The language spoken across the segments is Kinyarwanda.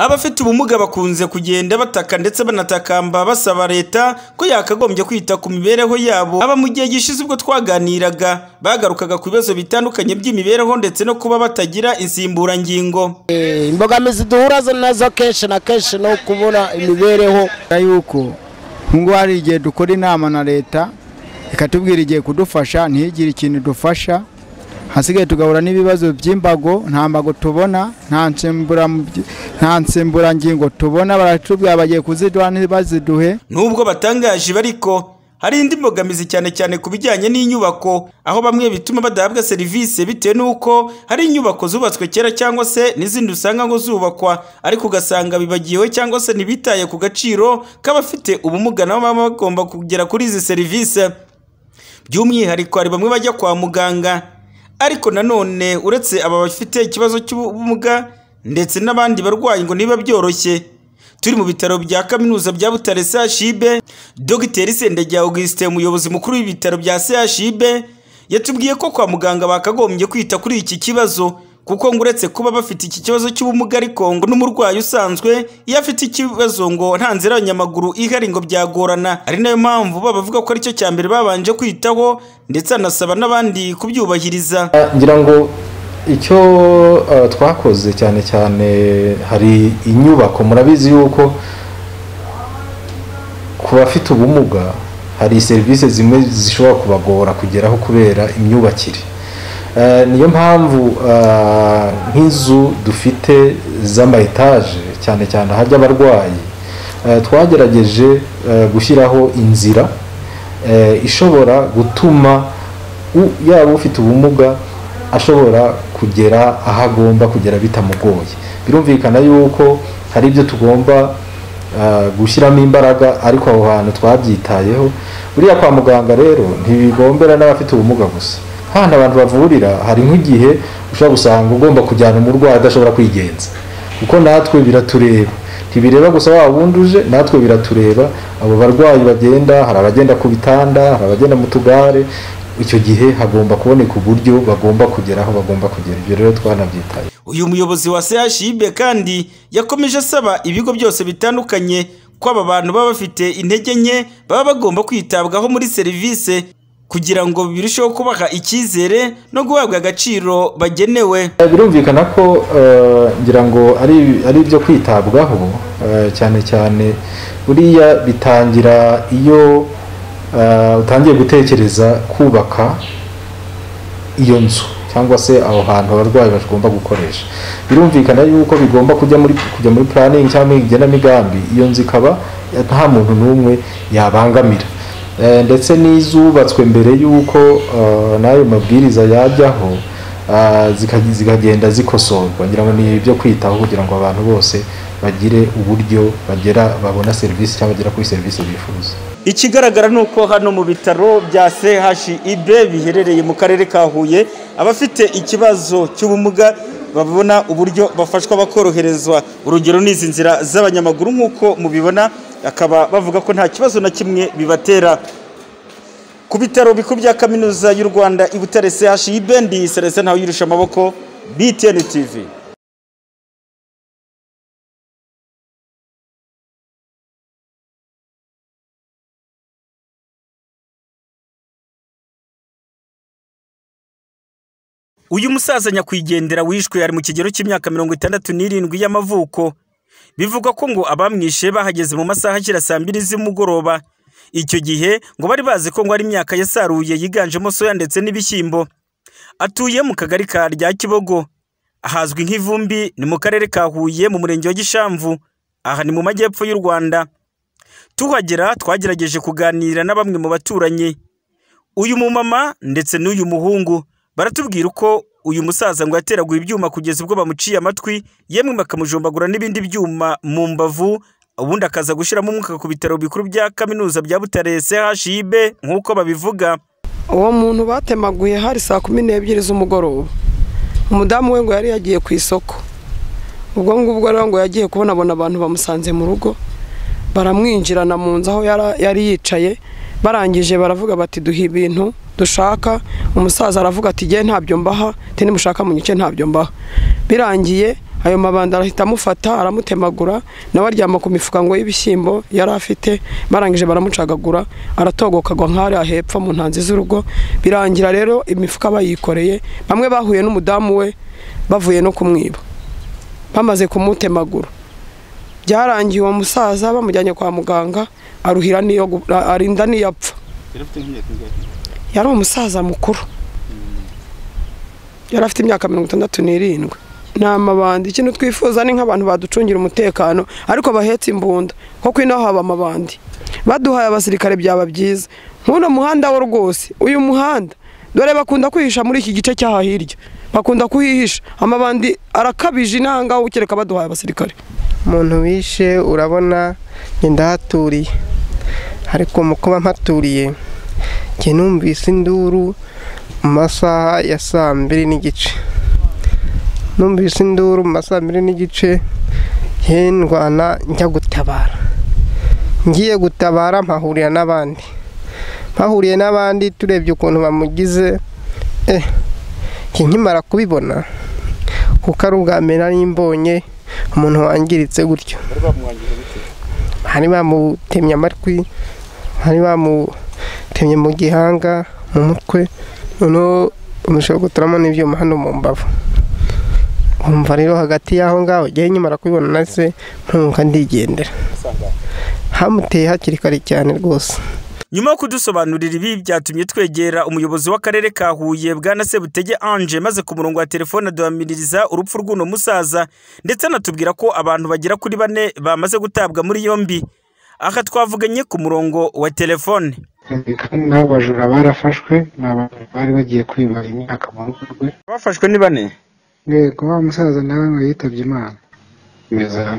abafite ubumuga bakunze kugenda bataka ndetse banatakamba basaba leta ko yakagombye kwita ku mibereho yabo. Aba mu gihe gishize ubwo twaganiraga bagarukaga ku bibazo bitandukanye by'imibereho ndetse no kuba batagira insimburangingo. Imbogamizi duhura na zo kenshi na kenshi no kubura imibereho. Yuko nk'ubu hari igihe dukora inama na leta ikatubwira igihe kudufasha ntigire ikintu idufasha hasigaye tugahura n'ibibazo by'imbago nta mbago tubona nta nsimburangingo tubona baratubwira bagiye kuziduha ntibaziduhe. Nubwo batangaje ariko hari indi mbogamizi cyane cyane ku bijyanye n'inyubako aho bamwe bituma badahabwa serivisi bitewe n'uko hari inyubako zubatswe kera cyangwa se n'izindi usanga ngo zubakwa ariko ugasanga bibagiwe cyangwa se ntibitaye ku gaciro k'abafite ubumuga nabo baba bagomba kugera kuri izi serivisi. By'umwihariko hari bamwe bajya kwa muganga ariko nanone uretse aba bafite ikibazo cy'ubumuga ndetse n'abandi barwayi ngo niba byoroshye. Turi mu bitaro bya kaminuza bya butare CHUB dogiteri Sendejya Augustin umuyobozi mukuru w'ibitaro bya CHUB yatubwiye ko kwa muganga bakagombye kwita kuri iki kibazo. Kuko ngo uretse kuba bafite iki kibazo cy'ubumuga ariko ngo n'umurwayi usanzwe iyo afite ikibazo ngo nta nzira y'abanyamaguru ihari ngo byagorana ari na yo mpamvu bavuga ko ari cyo cya mbere babanje kwitaho ndetse anasaba n'abandi kubyubahiriza. Ngira ngo icyo twakoze cyane cyane hari inyubako murabizi yuko ku bafite ubumuga hari serivisi zimwe zishobora kubagora kugeraho kubera imyubakire. Niyo mpamvu nk'izu dufite z'ama etaje cyane cyane ahajya abarwayi twagerageje gushyiraho inzira ishobora gutuma yaba ufite ubumuga ashobora kugera aho agomba kugera bitamugoye. Birumvikana yuko hari ibyo tugomba gushyiramo imbaraga ariko aho hantu twabyitayeho. Buriya kwa muganga rero ntibigombera n'abafite ubumuga gusa. Hano abantu bavurira hari nk'igihe ushobora gusanga ugomba kujyana umurwayi adashobora kwigenza. Kuko natwe biratureba. Ntibireba gusa waba wunduje natwe biratureba. Abo barwayi bagenda hari abagenda ku bitanda hari abagenda mu tugare. Icyo gihe hagomba kuboneka uburyo bagomba kugera aho bagomba kugera. Ibyo rero twanabyitaye uyu muyobozi wa CHUB kandi yakomeje asaba ibigo byose bitandukanye ko aba bantu baba bafite intege nke baba bagomba kwitabwaho muri serivisi kugira ngo birusheho kubaha icyizere no guhabwa agaciro bagenewe. Birumvikana ko ngira ngo ari ibyo kwitabwaho cyane cyane buriya bitangira iyo utangiye gutekereza kubaka iyo nzu cyangwa se aho hantu abarwayi bagomba gukoresha. Birumvikana yuko bigomba kujya muri kujya muri puraningi cyangwa igenamigambi iyo nzu ikaba nta muntu n'umwe yabangamira. Ndetse n'izubatswe mbere y'uko n'ayo mabwiriza yajyaho zikagenda zikosorwa ngira ngo ni ibyo kwitaho kugira ngo abantu bose bagire uburyo bagera babona serivisi cyangwa bagera kuri serivisi bifuza. Ikigaragara ni uko hano mu bitaro bya CHUB biherereye mu karere ka Huye abafite ikibazo cy'ubumuga babona uburyo bafashwa bakoroherezwa. Urugero ni nzira z'abanyamaguru nk'uko mubibona akaba bavuga ko nta kibazo na kimwe bibatera. Ku bitaro bikuru bya kaminuza y'u Rwanda i Butare CHUB ndi Celestin Ntawuyirusha amaboko BTN TV uyu musaza nyakwigendera wishwe ari mu kigero cy'imyaka mirongo itandatu n'irindwi y'amavuko. Bivugwa ko ngo abamwishe bahageze mu masaha akira saa mbiri z'umugoroba. Icyo gihe ngo bari bazi ko ngo ari imyaka yasaruye yiganjemo soya ndetse n'ibishyimbo. Atuye mu kagari ka rya kibogo. Ahazwi nk'ivumbi ni mu karere ka huye mu murenge wa gishamvu. Aha ni mu majyepfo y'u rwanda. Tuhagera twagerageje kuganira na bamwe mu baturanyi. Uyu mumama ndetse n'uyu muhungu. Baratubwira uko uyu musaza ngo yateraguye ibyuma kugeza ubwo bamuciye amatwi yemwe bakamujombagura n'ibindi byuma mu mbavu ubundi akaza gushyiramo umwuka ku bitaro bikuru bya kaminuza bya butare CHUB nk'uko babivuga. Uwo muntu batemaguye hari saa kumi n'ebyiri z'umugoroba. Umudamu we ngo yari yagiye ku isoko. Ubwo ngubwo rero ngo yagiye kubonabona abantu bamusanze mu rugo baramwinjirana mu nzu aho yari yicaye barangije baravuga bati duha ibintu dushaka. Umusaza aravuga ati igihe ntabyo mbaha nimushaka mu gice ntabyo mbaha. Birangiye ayo mabandi arahita amufata aramutemagura nawe aryama ku mifuka ngo y'ibishyimbo yari afite barangije baramucagagura aratogoka agwa nk'ahariya hepfo mu ntanzi z'urugo. Birangira rero imifuka bayikoreye bamwe bahuye n'umudamu we bavuye no kumwiba. Bamaze kumutemagura. Byarangiye uwo musaza bamujyanye kwa muganga aruhira n'iyo arinda n'iyo apfa. Yari umusaza mukuru. Yari afite imyaka mirongo itandatu n'irindwi. Ni amabandi. Ikintu twifuza ni nk'abantu baducungira umutekano ariko bahetse imbunda. Kuko ino haba amabandi. Baduhaye abasirikare byaba byiza. Nk'uno muhanda wo rwose uyu muhanda dore bakunda kwihisha muri iki gice cy'aha hirya. Bakunda kuhihisha. Amabandi arakabije inanga ukereka baduhaye abasirikare. Umuntu wishe urabona ngenda haturiye ariko mu kuba mpaturiye njye numvise induru mu masaha ya saa mbiri n'igice. Numvise induru mu masaha mbiri n'igice ndwana njya gutabara. Ngiye gutabara mpahurira n'abandi. Mpahuriye n'abandi turebye ukuntu bamugize eh. Nkimara kubibona. Kuko ari ubwa mbere nari mbonye umuntu wangiritse gutyo. Hari bamutemye amatwi hari bamutemye mu gihanga mu mutwe. Noneho bamushobora guturamo n'ibyuma hano mu mbavu. Umva rero hagati y'aho ngaho njyewe nkimara kubibona nase ntunga ndigendera. Hamuteye hakiri kare cyane rwose. Nyuma yo kudusobanurira ibi byatumye twegera umuyobozi w'akarere ka huye bwana sebutege ange maze ku murongo wa telefone aduhamiriza urupfu rw'uno musaza ndetse anatubwira ko abantu bagera kuri bane bamaze gutabwa muri yombi. Aha twavuganye ku murongo wa telefone. Kandi n'abo bajura barafashwe ni abantu bari bagiye kwiba imyaka mu rugo rwe. Bafashwe ni bane? Yego wa musaza nawe ngo yitabye imana. Komeza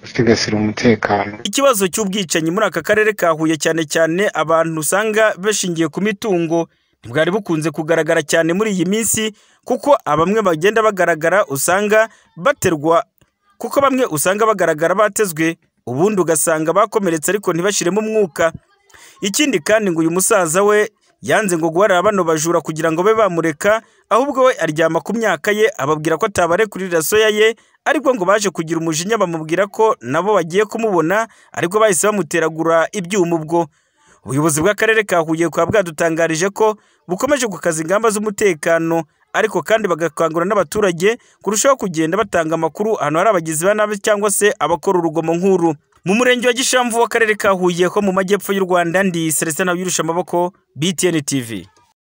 gusigasira umutekano. Ikibazo cy'ubwicanyi muri aka karere ka huye cyane cyane abantu usanga bashingiye ku mitungo ntibwari bukunze kugaragara cyane muri iyi minsi kuko abamwe bagenda bagaragara usanga baterwa kuko bamwe usanga bagaragara batezwe ubundi ugasanga bakomeretse ariko ntibashiremo umwuka. Ikindi kandi ngo uyu musaza we yanze ngo guharira bano bajura kugira ngo be bamureka ahubwo we aryama ku myaka ye ababwira ko atabarekurira soya ye ariko ngo baje kugira umujinya bamubwira ko nabo bagiye kumubona ariko bahise bamuteragura ibyuma ubwo. Ubuyobozi bw'akarere ka huye bukaba bwadutangarije ko bukomeje gukaza ingamba z'umutekano ariko kandi bagakangurira n'abaturage kurushaho kugenda batanga amakuru ahantu hari abagizi ba nabi cyangwa se abakora urugomo nk'uru. Mu murenge wa gishamvu w'akarere ka huye ho mu majyepfo y'u rwanda ndi celestin yurusha amaboko btn tv